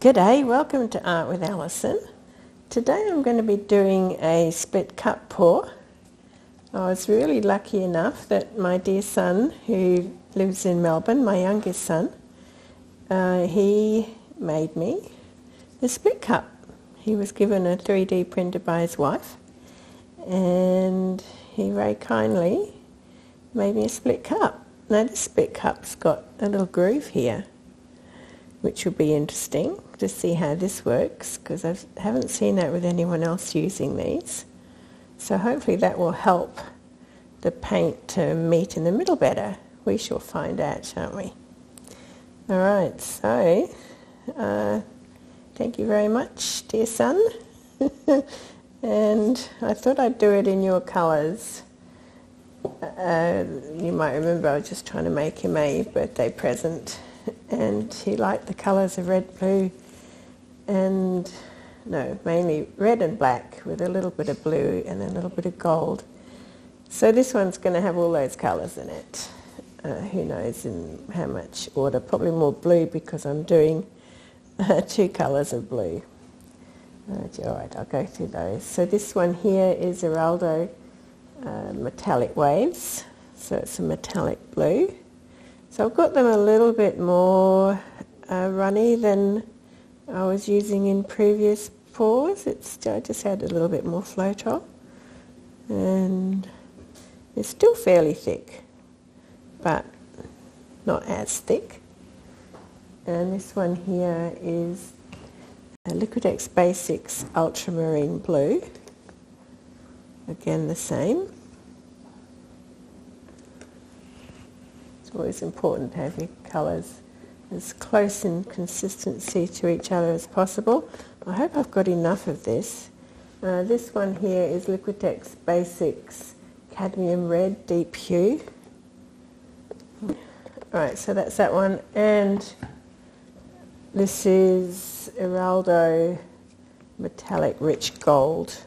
G'day, welcome to Art with Alison. Today I'm going to be doing a split cup pour. I was really lucky enough that my dear son, who lives in Melbourne, my youngest son, uh, he made me a split cup. He was given a 3D printer by his wife and he very kindly made me a split cup. Now this split cup's got a little groove here which will be interesting to see how this works because I haven't seen that with anyone else using these. So hopefully that will help the paint to meet in the middle better. We shall find out, shan't we? All right, so uh, thank you very much, dear son. and I thought I'd do it in your colours. Uh, you might remember I was just trying to make him a birthday present and he liked the colours of red, blue, and no, mainly red and black with a little bit of blue and a little bit of gold. So this one's going to have all those colours in it. Uh, who knows in how much order? Probably more blue because I'm doing uh, two colours of blue. Uh, all right, I'll go through those. So this one here is Zeraldo uh, Metallic Waves. So it's a metallic blue. So I've got them a little bit more uh, runny than I was using in previous pours. It's I just had a little bit more Floetrol and it's still fairly thick but not as thick. And this one here is Liquitex Basics Ultramarine Blue. Again the same. It's always important to have your colours as close in consistency to each other as possible. I hope I've got enough of this. Uh, this one here is Liquitex Basics Cadmium Red Deep Hue. Alright, so that's that one. And this is Zeraldo Metallic Rich Gold.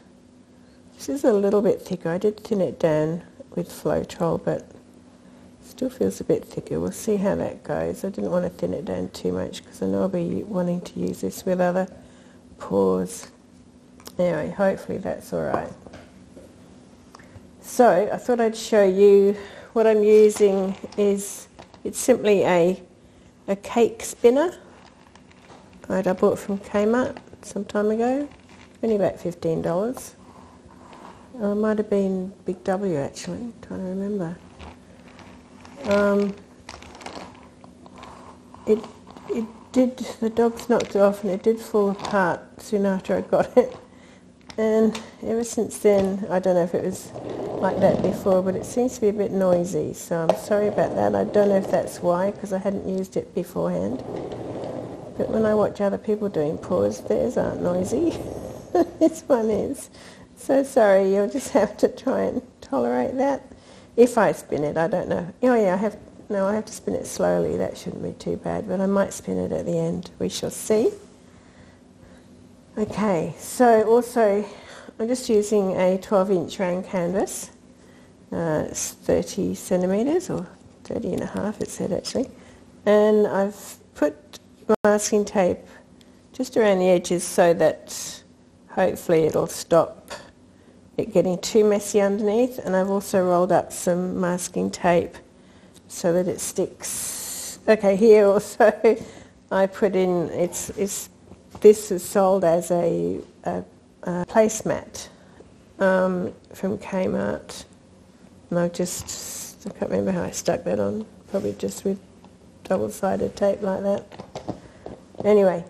This is a little bit thicker. I did thin it down with Floetrol, but Still feels a bit thicker. We'll see how that goes. I didn't want to thin it down too much because I know I'll be wanting to use this with other pours. Anyway, hopefully that's all right. So I thought I'd show you what I'm using is it's simply a a cake spinner. Right, I bought from Kmart some time ago, only about fifteen dollars. Uh, it might have been Big W actually. I'm trying to remember. Um, it it did the dogs knocked it off and it did fall apart soon after I got it. And ever since then, I don't know if it was like that before, but it seems to be a bit noisy. So I'm sorry about that. I don't know if that's why, because I hadn't used it beforehand. But when I watch other people doing pours, theirs aren't noisy. this one is. So sorry, you'll just have to try and tolerate that. If I spin it, I don't know. Oh yeah, I have, no, I have to spin it slowly. That shouldn't be too bad, but I might spin it at the end. We shall see. Okay, so also I'm just using a 12 inch round canvas. Uh, it's 30 centimetres or 30 and a half it said actually. And I've put masking tape just around the edges so that hopefully it'll stop it getting too messy underneath and I've also rolled up some masking tape so that it sticks. Okay, here also I put in, it's, it's, this is sold as a, a, a placemat um, from Kmart and I've just, I can't remember how I stuck that on, probably just with double-sided tape like that. Anyway,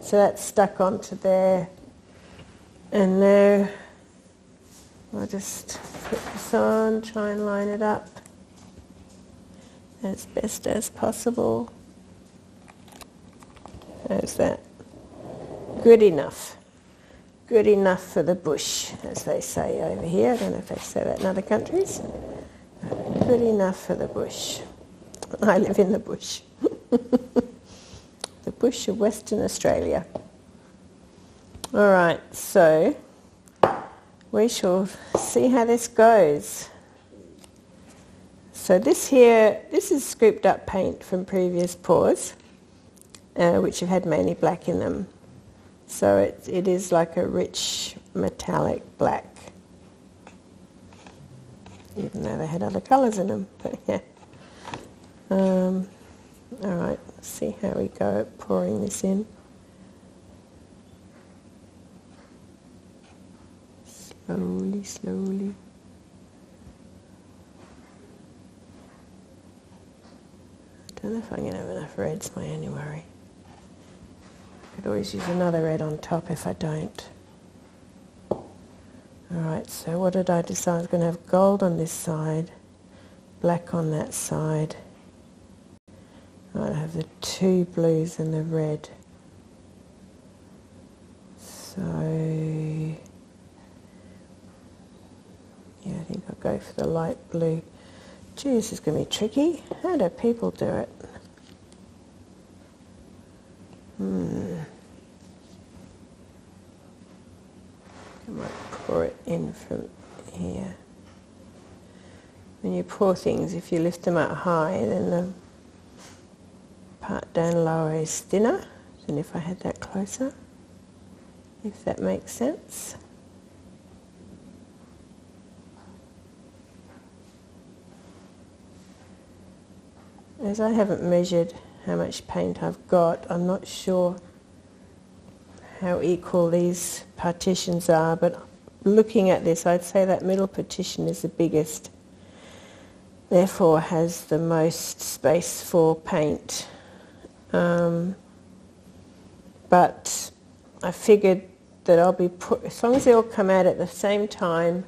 so that's stuck onto there and now I'll just put this on, try and line it up as best as possible. How's that? Good enough. Good enough for the bush, as they say over here. I don't know if they say that in other countries. Good enough for the bush. I live in the bush. the bush of Western Australia. All right, so we shall see how this goes. So this here, this is scooped up paint from previous pours. uh, which have had mainly black in them. So it, it is like a rich metallic black, even though they had other colours in them. But yeah. Um, all right, see how we go pouring this in. Slowly, slowly. I don't know if I'm going to have enough reds, my only worry. I could always use another red on top if I don't. Alright, so what did I decide? I was going to have gold on this side, black on that side. I have the two blues and the red. So, yeah, I think I'll go for the light blue. Gee, this is going to be tricky. How do people do it? Hmm. I might pour it in from here. When you pour things, if you lift them up high, then the part down lower is thinner than if I had that closer, if that makes sense. As I haven't measured how much paint I've got, I'm not sure how equal these partitions are, but looking at this, I'd say that middle partition is the biggest, therefore has the most space for paint. Um, but I figured that I'll be put, as long as they all come out at the same time,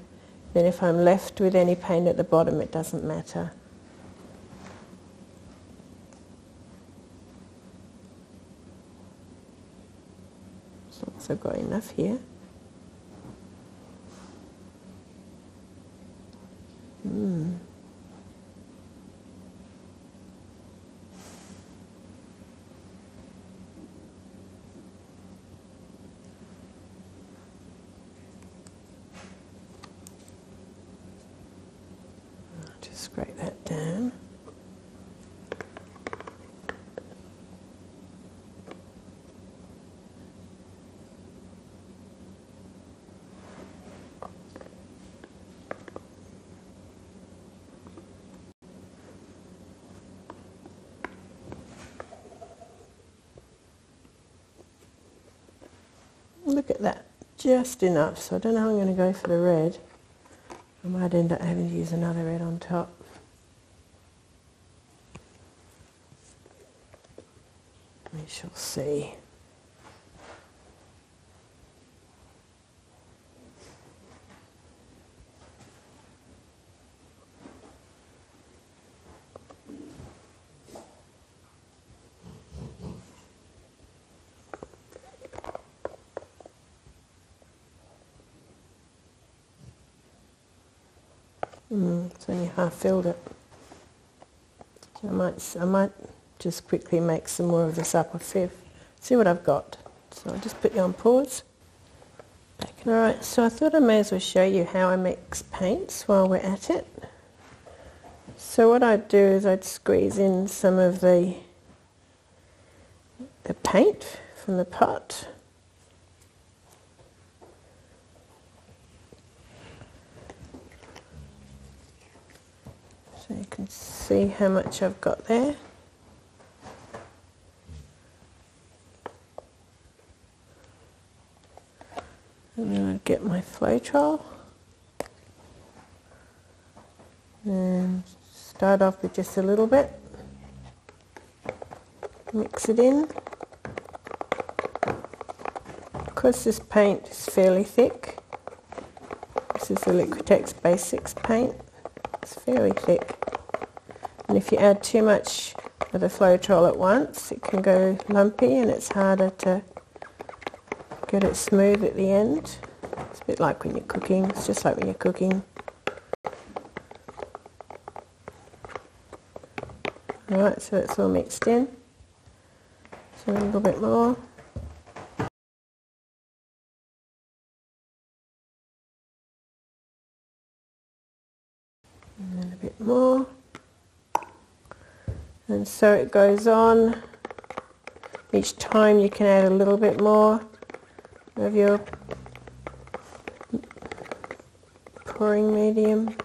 then if I'm left with any paint at the bottom, it doesn't matter. So I've got enough here. Mm. Just scrape that down. At that, just enough. So I don't know how I'm going to go for the red. I might end up having to use another red on top. We shall see. Mm, it's only half filled it. So I might, I might just quickly make some more of this upper fifth. See what I've got. So I'll just put you on pause. Alright, so I thought I may as well show you how I mix paints while we're at it. So what I'd do is I'd squeeze in some of the the paint from the pot So you can see how much I've got there. And then I get my Floetrol and start off with just a little bit. Mix it in. Because this paint is fairly thick, this is the Liquitex Basics paint, it's fairly thick. If you add too much of the Floetrol at once, it can go lumpy and it's harder to get it smooth at the end. It's a bit like when you're cooking, it's just like when you're cooking. Alright, so it's all mixed in. So a little bit more. And then a bit more and so it goes on Each time you can add a little bit more of your pouring medium,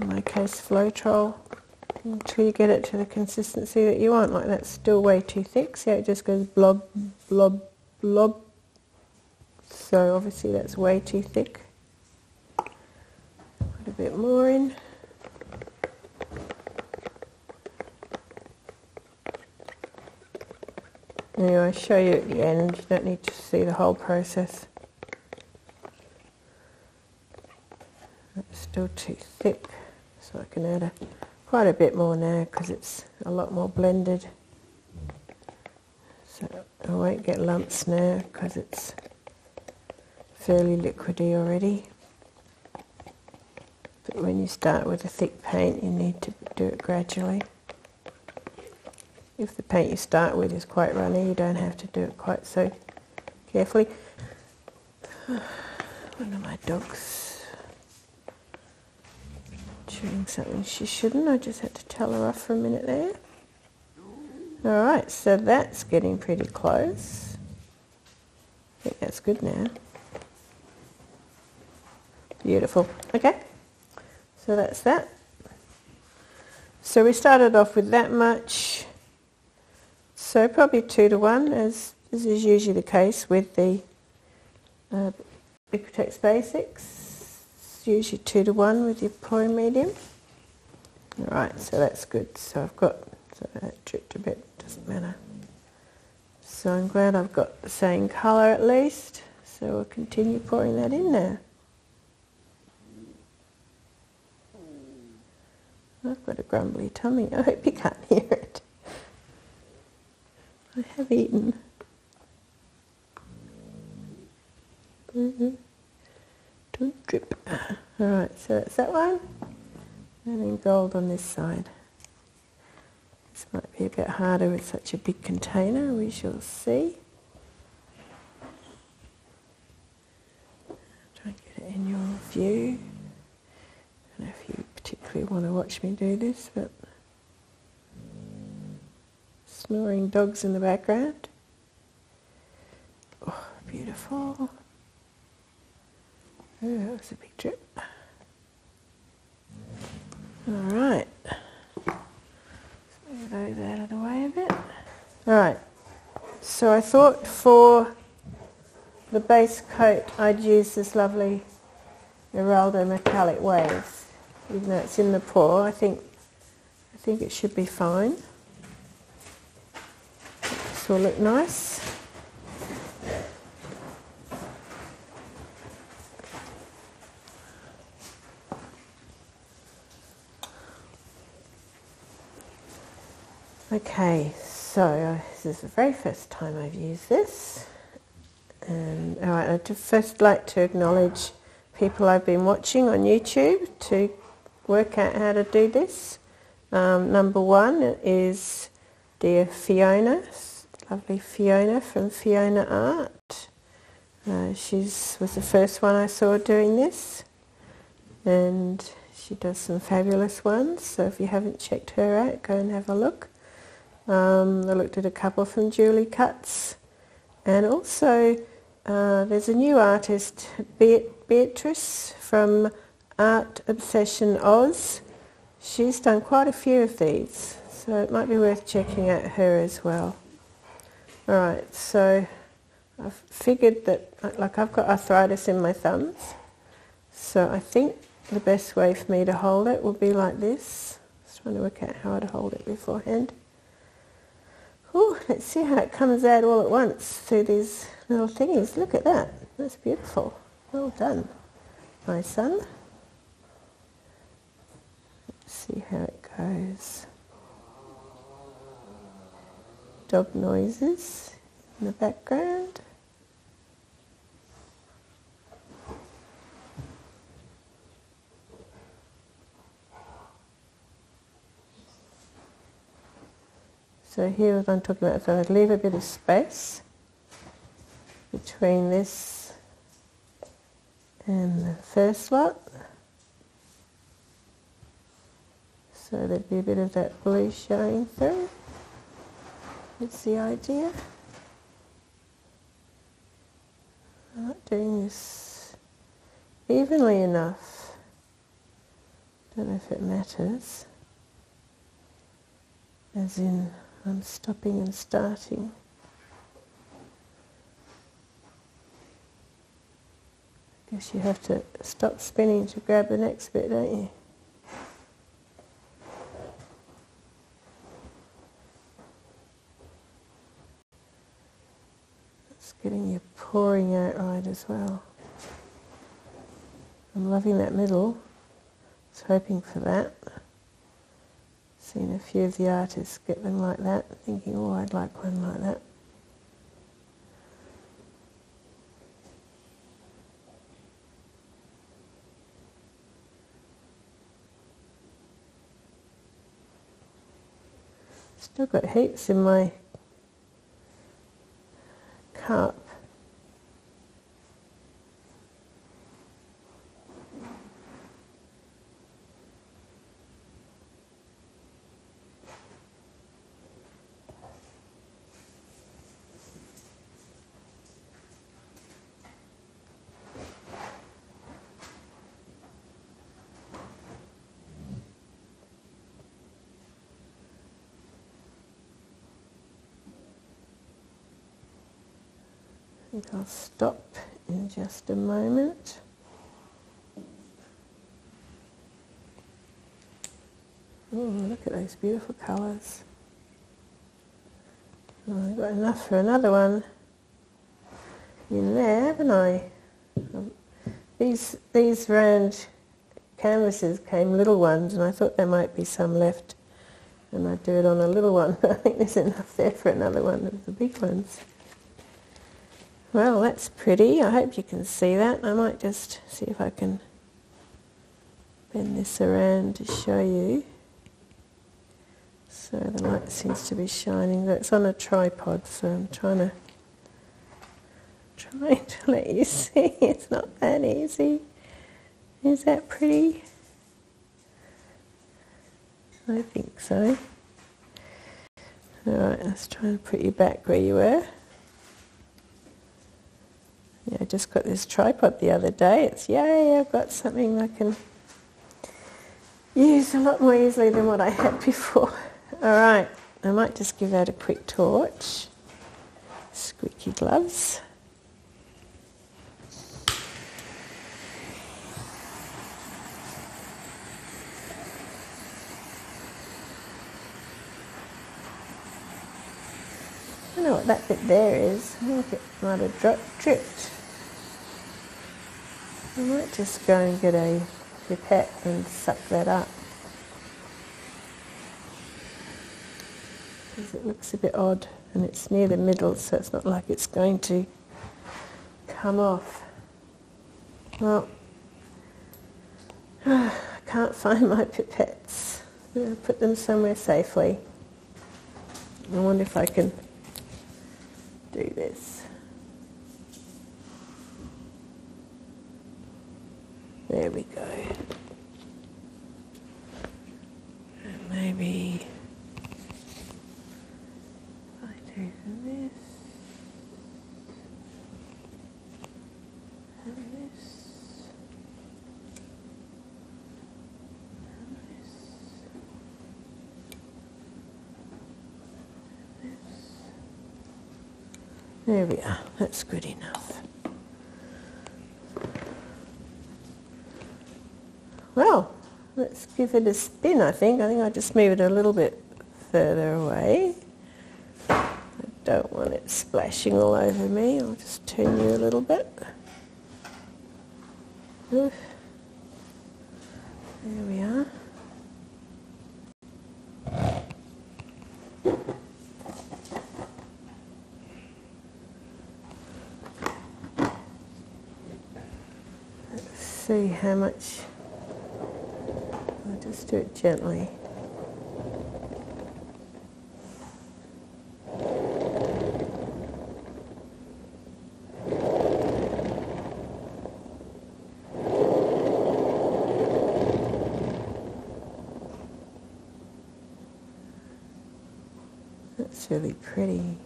in my case Floetrol, until you get it to the consistency that you want. Like that's still way too thick, see how it just goes blob, blob, blob. So obviously that's way too thick. Put a bit more in. Anyway, I'll show you at the end. You don't need to see the whole process. It's still too thick, so I can add a, quite a bit more now because it's a lot more blended. So I won't get lumps now because it's fairly liquidy already. But when you start with a thick paint, you need to do it gradually. If the paint you start with is quite runny, you don't have to do it quite so carefully. One of my dogs chewing something she shouldn't. I just had to tell her off for a minute there. Alright, so that's getting pretty close. I think that's good now. Beautiful. Okay, so that's that. So we started off with that much. So probably two to one, as, as is usually the case with the uh, Basics. It's usually two to one with your pouring medium. All right, so that's good. So I've got, so that dripped a bit, doesn't matter. So I'm glad I've got the same colour at least. So we'll continue pouring that in now. I've got a grumbly tummy. I hope you can't hear it. I have eaten. Mm-hmm. Don't drip. Alright, so that's that one. And then gold on this side. This might be a bit harder with such a big container, we shall see. Try and get it in your view. I don't know if you particularly want to watch me do this, but snoring dogs in the background. Oh, beautiful. Oh, that was a big drip. All right. move those out of the way a bit. All right. So I thought for the base coat I'd use this lovely Iraldo metallic waves. Even though it's in the pour, I think I think it should be fine. Will look nice. Okay, so this is the very first time I've used this. And all right, I'd first like to acknowledge people I've been watching on YouTube to work out how to do this. Um, number one is dear Fiona, lovely Fiona from Fiona Art. Uh, she was the first one I saw doing this and she does some fabulous ones so if you haven't checked her out go and have a look. Um, I looked at a couple from Julie Cuts and also uh, there's a new artist Beatrice from Art Obsession Oz. She's done quite a few of these so it might be worth checking out her as well. Alright, so I've figured that, like I've got arthritis in my thumbs, so I think the best way for me to hold it will be like this. Just trying to work out how to hold it beforehand. Oh, let's see how it comes out all at once through these little thingies. Look at that. That's beautiful. Well done, my son. Let's see how it goes dog noises in the background. So here what I'm talking about, so I'd leave a bit of space between this and the first lot. So there'd be a bit of that blue showing through. It's the idea. I'm not doing this evenly enough. Don't know if it matters. As in, I'm stopping and starting. I guess you have to stop spinning to grab the next bit, don't you? Getting your pouring out right as well. I'm loving that middle. I was hoping for that. Seen a few of the artists get them like that, thinking, oh, I'd like one like that. Still got heaps in my cup. I think I'll stop in just a moment. Oh, look at those beautiful colours. Oh, I've got enough for another one in there, haven't I? Um, these, these round canvases came little ones and I thought there might be some left and I'd do it on a little one, but I think there's enough there for another one of the big ones. Well, that's pretty. I hope you can see that. I might just see if I can bend this around to show you. So the light seems to be shining. It's on a tripod, so I'm trying to trying to let you see. It's not that easy. Is that pretty? I think so. Alright, let's try and put you back where you were. Yeah, I just got this tripod the other day. It's yay, I've got something I can use a lot more easily than what I had before. All right, I might just give that a quick torch. Squeaky gloves. Don't know what that bit there is. I think it might have dropped, dripped. I might just go and get a pipette and suck that up. Because it looks a bit odd and it's near the middle so it's not like it's going to come off. Well, I can't find my pipettes. To put them somewhere safely. I wonder if I can do this. There we go. And maybe I do this and this and this and this. There we are. That's good enough. Well, let's give it a spin, I think. I think I'll just move it a little bit further away. I don't want it splashing all over me. I'll just turn you a little bit. There we are. Let's see how much I'll just do it gently. Let's That's really pretty.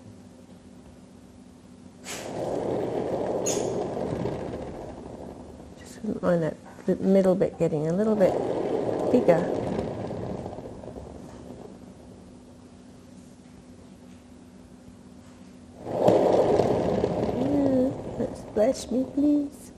Just wouldn't mind that the middle bit getting a little bit bigger. let's splash me please.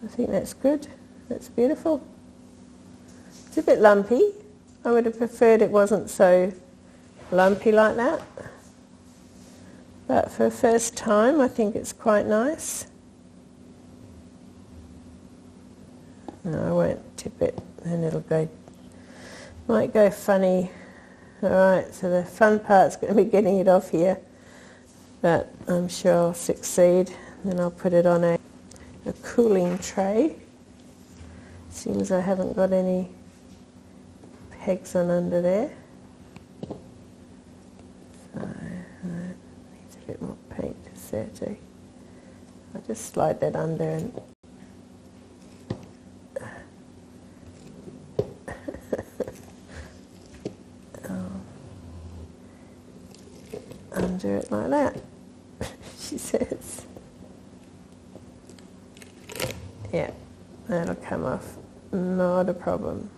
I think that's good. That's beautiful. It's a bit lumpy. I would have preferred it wasn't so lumpy like that. But for a first time, I think it's quite nice. No, I won't tip it, and it'll go, might go funny. All right, so the fun part's going to be getting it off here, but I'm sure I'll succeed. Then I'll put it on a a cooling tray. Seems I haven't got any pegs on under there. So, uh, needs a bit more paint just there too. I'll just slide that under and under it like that, she says. Yeah, that'll come off. Not a problem.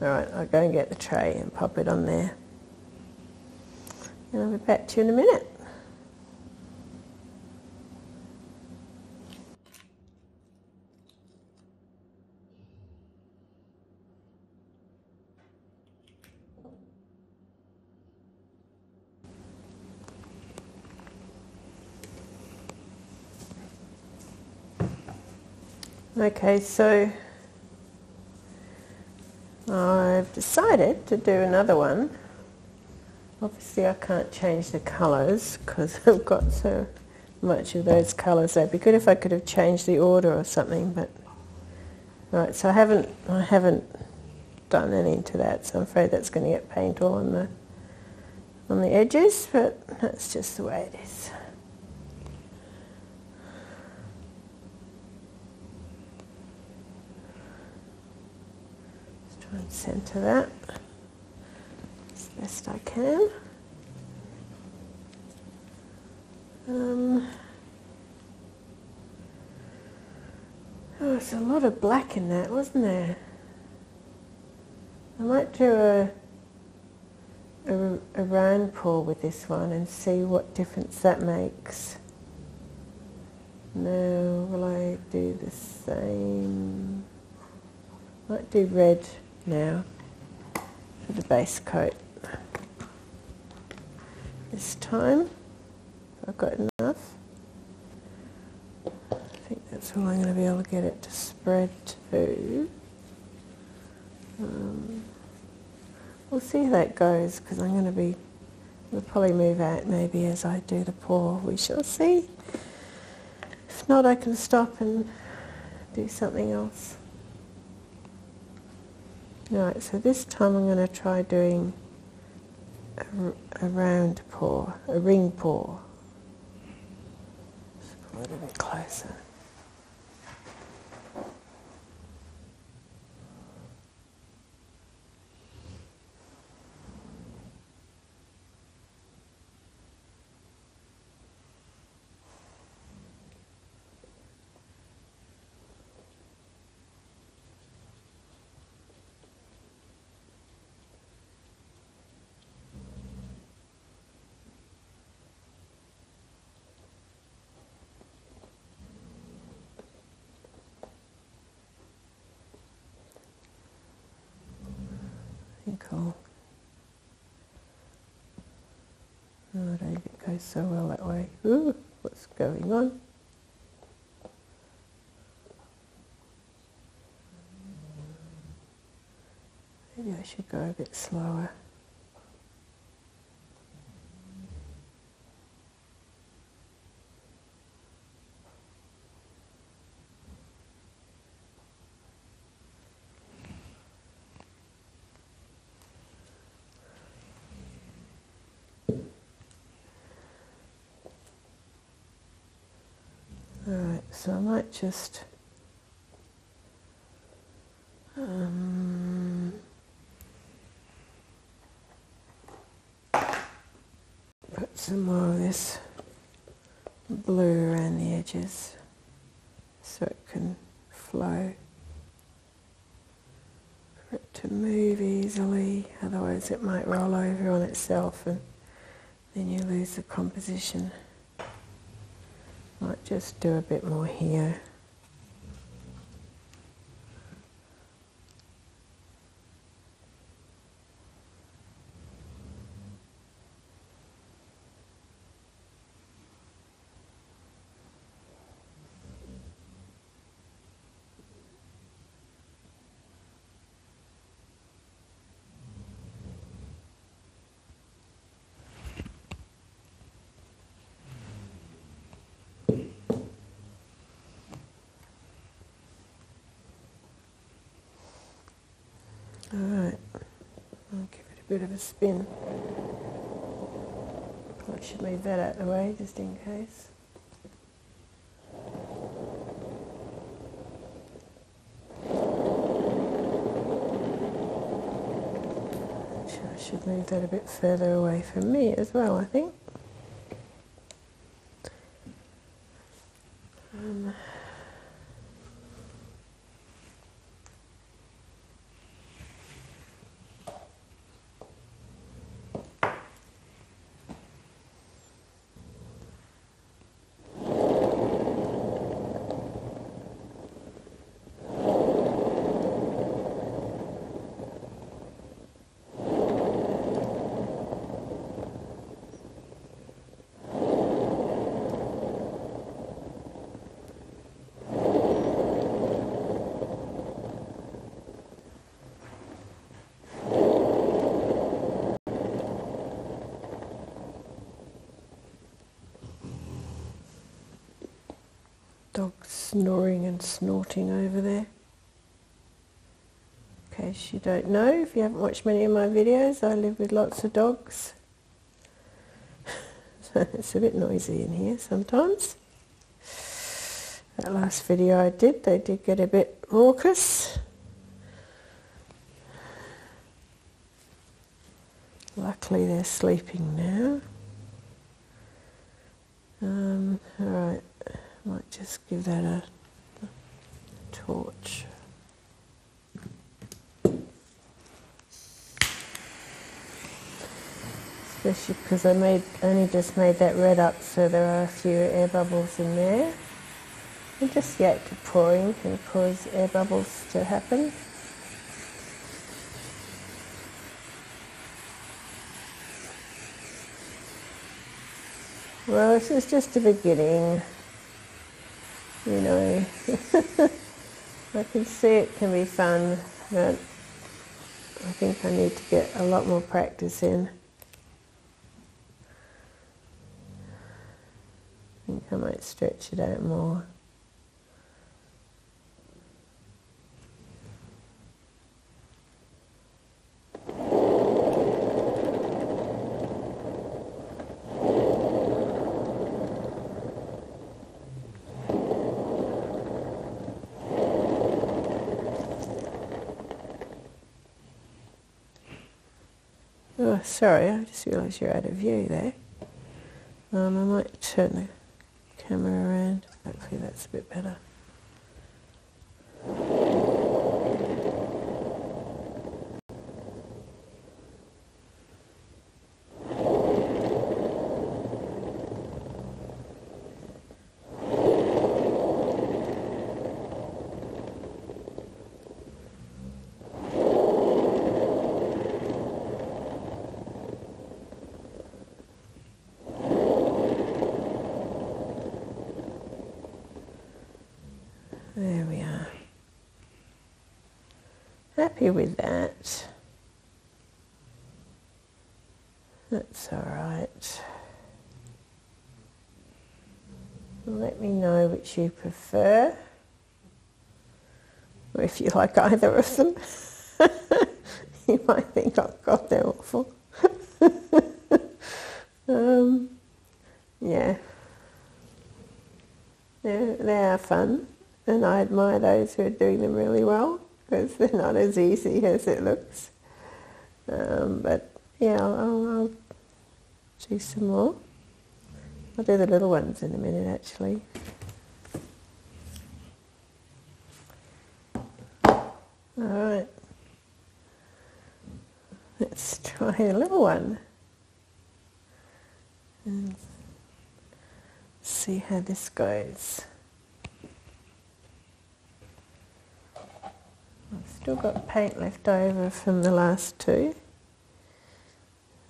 All right, I'll go and get the tray and pop it on there. And I'll be back to you in a minute. Okay, so I've decided to do another one. Obviously I can't change the colours because I've got so much of those colours. It'd be good if I could have changed the order or something, but right. So I haven't I haven't done any to that, so I'm afraid that's going to get paint all on the on the edges, but that's just the way it is. Centre that as best I can. Um, oh, there's a lot of black in that, wasn't there? I might do a, a, a round pour with this one and see what difference that makes. Now, will I do the same? Might do red now for the base coat. This time I've got enough. I think that's all I'm going to be able to get it to spread to. Um, we'll see how that goes because I'm going to be, we'll probably move out maybe as I do the pour. We shall see. If not, I can stop and do something else. Right, so this time I'm going to try doing a, a round pour, a ring pour. Just a little bit closer. I'll. Oh, I don't think it goes so well that way. Ooh, what's going on? Maybe I should go a bit slower. Alright, so I might just um, put some more of this blue around the edges so it can flow. For it to move easily otherwise it might roll over on itself and then you lose the composition might just do a bit more here Alright, I'll give it a bit of a spin. I should move that out of the way just in case. I should move that a bit further away from me as well, I think. Dog snoring and snorting over there. In case you don't know, if you haven't watched many of my videos, I live with lots of dogs. so it's a bit noisy in here sometimes. That last video I did, they did get a bit raucous. Luckily they're sleeping now. Um, Alright, might just give that a, a torch. Especially because I made only just made that red up so there are a few air bubbles in there. And just the act of pouring can cause air bubbles to happen. Well, this is just the beginning you know. I can see it can be fun, but I think I need to get a lot more practice in. I think I might stretch it out more. Oh, sorry, I just realised you're out of view there. Um, I might turn the camera around. Hopefully that's a bit better. There we are. Happy with that. That's right. Let me know which you prefer, or if you like either of them. you might think, oh God, they're awful. um, yeah. They're, they are fun, and I admire those who are doing them really well because they're not as easy as it looks. Um, but yeah, I'll, I'll do some more. I'll do the little ones in a minute actually. Alright. Let's try a little one. And see how this goes. I've still got paint left over from the last two.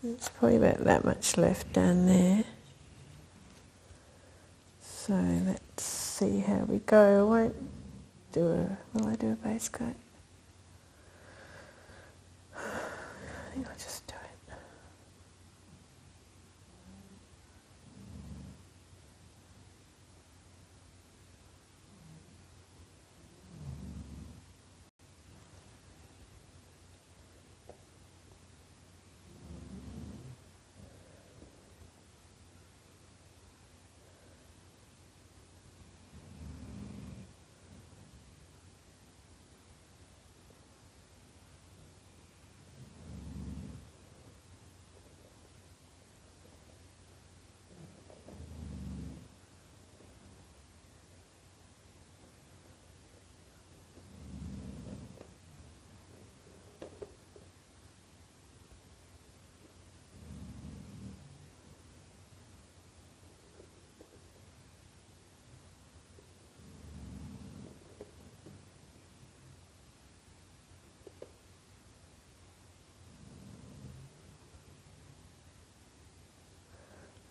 There's probably about that much left down there. So let's see how we go. I won't do a, will I do a base coat? I think I'll just do it.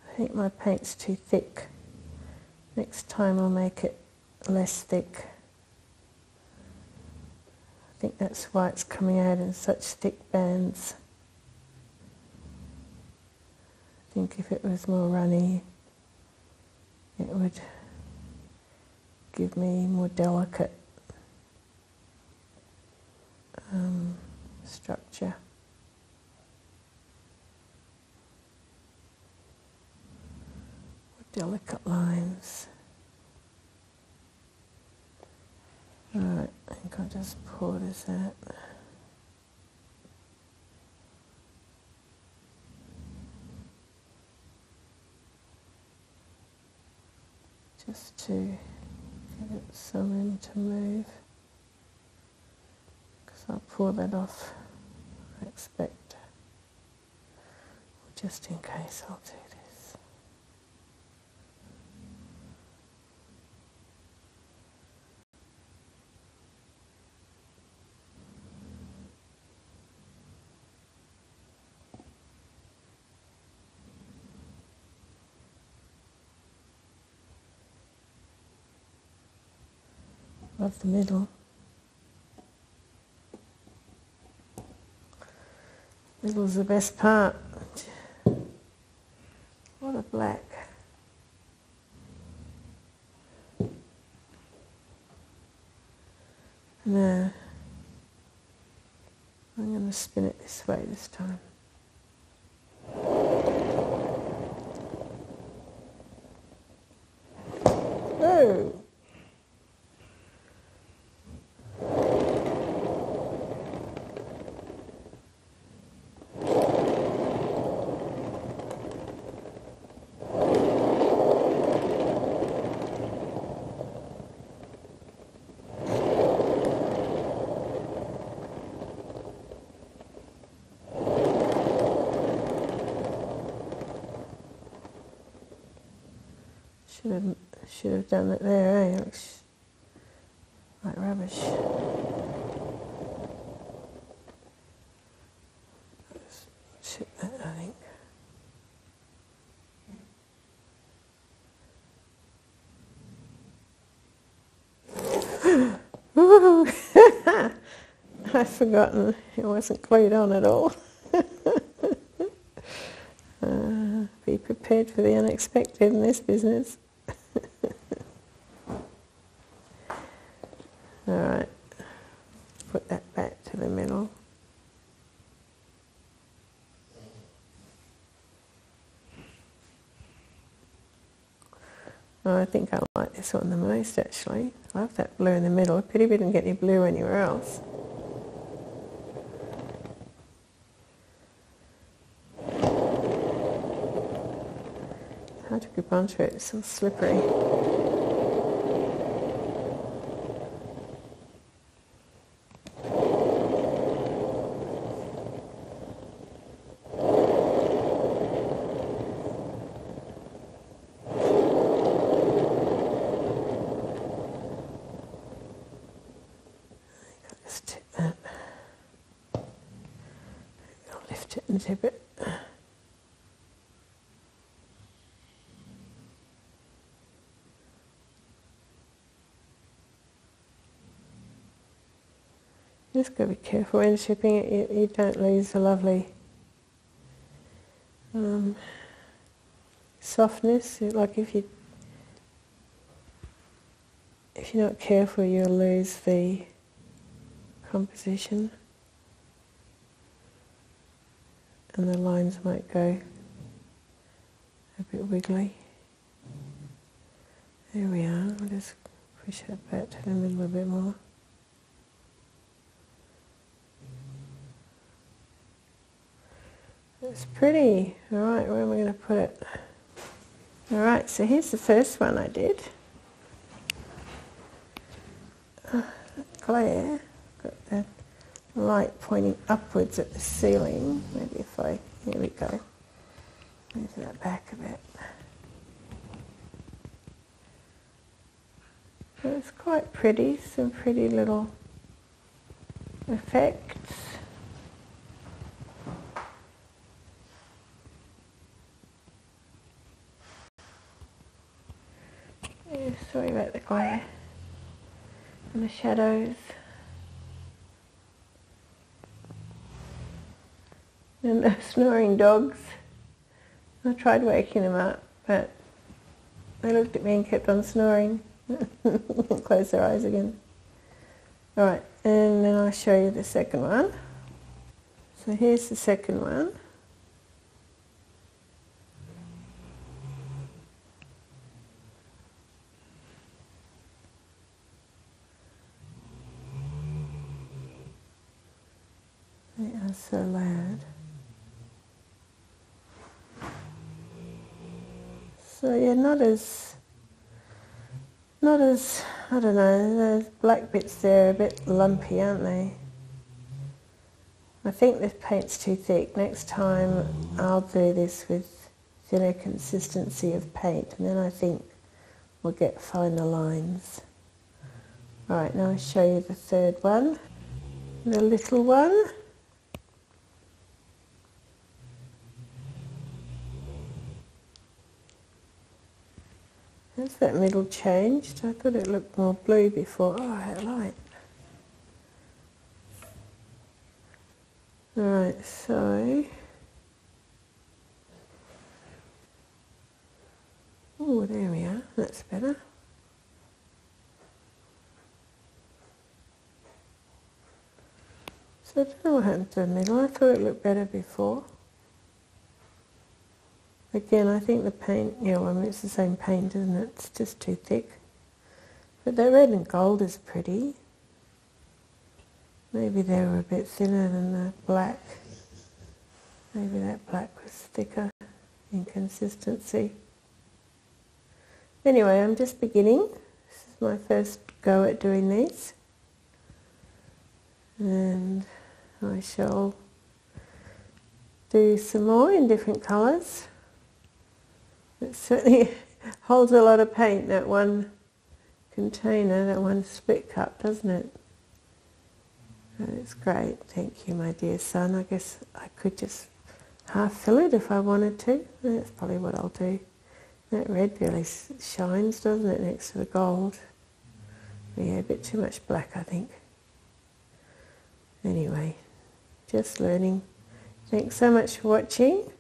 I think my paint's too thick. Next time I'll make it less thick. I think that's why it's coming out in such thick bands. I think if it was more runny, it would give me more delicate um, structure. Delicate lines. Alright, I think I'll just pour this out. Just to give it some to move. Because I'll pour that off, I expect. Just in case I'll do this. Love the middle. Middle's the best part. What a black. No. I'm going to spin it this way this time. Should have should have done it there, eh? It looks like rubbish. That, I think. I've forgotten it wasn't glued on at all. uh, be prepared for the unexpected in this business. All right, put that back to the middle. Oh, I think I like this one the most actually. I love that blue in the middle. Pity we didn't get any blue anywhere else. Hard to grip onto it, it's so slippery. Just got to be careful when shipping it, you, you don't lose the lovely um, softness. Like if you if you're not careful, you'll lose the composition, and the lines might go a bit wiggly. There we are. I'll just push that back to the middle a bit more. It's pretty. All right, where am I going to put it? All right, so here's the first one I did. Glare, got the light pointing upwards at the ceiling. Maybe if I, here we go. Move that back a bit. So it's quite pretty, some pretty little effects. Sorry about the glare and the shadows. And the snoring dogs. I tried waking them up, but they looked at me and kept on snoring. Close their eyes again. Alright, and then I'll show you the second one. So here's the second one. So loud. So yeah, not as, not as, I don't know, those black bits there are a bit lumpy, aren't they? I think this paint's too thick. Next time I'll do this with thinner consistency of paint and then I think we'll get finer lines. Alright, now I'll show you the third one, the little one. Has that middle changed? I thought it looked more blue before. Oh, I light. Right, so... Oh, there we are. That's better. So I don't know what happened to the middle. I thought it looked better before. Again, I think the paint, yeah, well, I mean, it's the same paint, isn't it? It's just too thick. But the red and gold is pretty. Maybe they were a bit thinner than the black. Maybe that black was thicker in consistency. Anyway, I'm just beginning. This is my first go at doing these. And I shall do some more in different colours. It certainly holds a lot of paint, that one container, that one split cup, doesn't it? It's great. Thank you, my dear son. I guess I could just half fill it if I wanted to. That's probably what I'll do. That red really shines, doesn't it, next to the gold? Yeah, a bit too much black, I think. Anyway, just learning. Thanks so much for watching.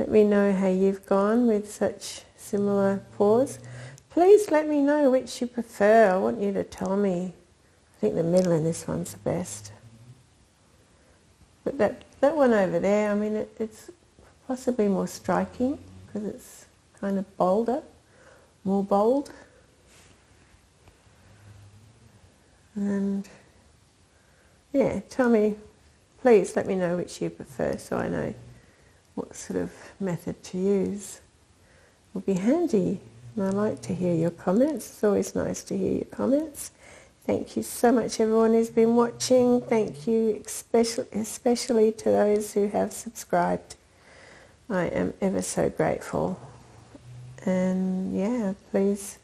Let me know how you've gone with such similar pours. Please let me know which you prefer. I want you to tell me. I think the middle in this one's the best. But that, that one over there, I mean, it, it's possibly more striking because it's kind of bolder. more bold. And yeah, tell me, please let me know which you prefer so I know what sort of method to use. Will be handy. And I like to hear your comments. It's always nice to hear your comments. Thank you so much everyone who's been watching. Thank you especially, especially to those who have subscribed. I am ever so grateful. And yeah, please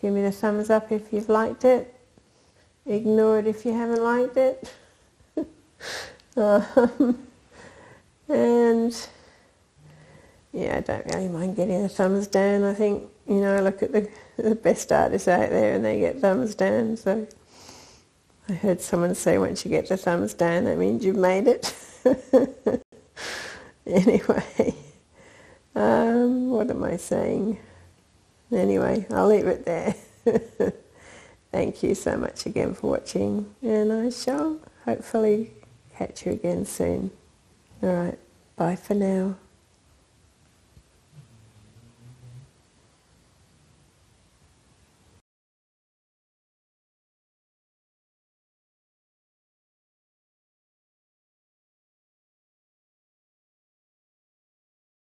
give me the thumbs up if you've liked it. Ignore it if you haven't liked it. um, and yeah, I don't really mind getting the thumbs down. I think, you know, I look at the, the best artists out there and they get thumbs down. So I heard someone say once you get the thumbs down, that means you've made it. anyway, um, what am I saying? Anyway, I'll leave it there. Thank you so much again for watching and I shall hopefully catch you again soon. Alright, bye for now.